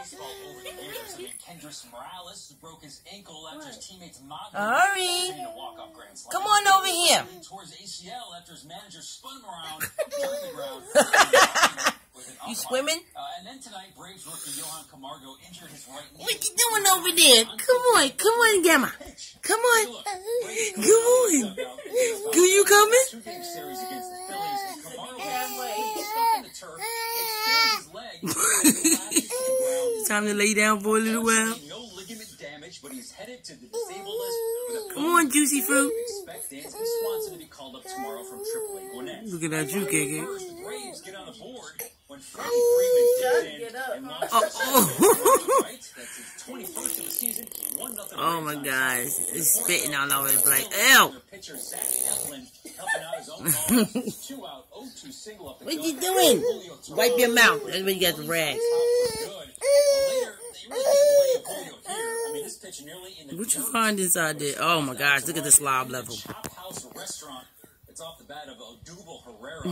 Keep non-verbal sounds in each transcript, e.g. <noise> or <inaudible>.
baseball over the years. I mean, Kendrys Morales broke his ankle after his teammates mocked him. Ari. Hitting a walk-off grand slam. Come on over here. He tore his ACL after his manager spun him around, turned the ground. You swimming? Uh, and then tonight, Braves rookie Johan Camargo injured his right knee. What you doing over there? Come on, come on, Gamma. Come on. Look, Come on. Are you coming? two-game series against the Phillies, and Camargo gets stuck in the turf, extends his leg, and collapses to the ground. Time to lay down for a little while. No ligament damage, but he's headed to the disabled list Come on, Juicy Fruit. Expect Dansby Swanson to be called up tomorrow from AAA Gwinnett. Look at that you, KK. The Braves get on the board when Freddie Freeman kicks in and launches uh, Oh. right. That's his 21st of the season. One nothing. Oh my gosh. It's spitting all over the place. Ew. Their pitcher Zach Eflin helping out his own ball. <laughs> Two out, 0-2 single up the What gut. you doing? Wipe your mouth. That's when you got the rags. Good. Well, later, they really can't play Julio here. I mean, this pitch nearly in the What you find inside there? Oh my gosh, look at this slob level. Chop restaurant. It's off the bat of Odubel Herrera.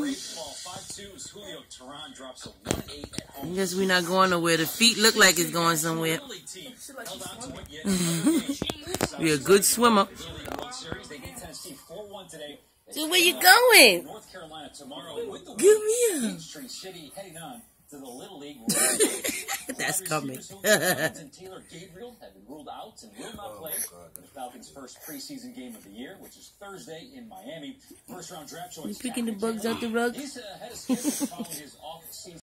Braves fall 5-2 as Julio Teheran drops a 1-8 I guess we're not going nowhere. The feet look like it's going somewhere. Little League team held on to it yet another game. <laughs> You're a good swimmer. Little League World Series, they beat Tennessee 4-1 today. So where you going? North Carolina tomorrow with the Give me a- Peachtree City heading on to the Little League World Series. <laughs> That's coming. receivers Julio Jones and Taylor Gabriel have been ruled out and will not play in the Falcons' first preseason game of the year, which is Thursday in Miami. First round draft choice. You picking the bugs out the rug?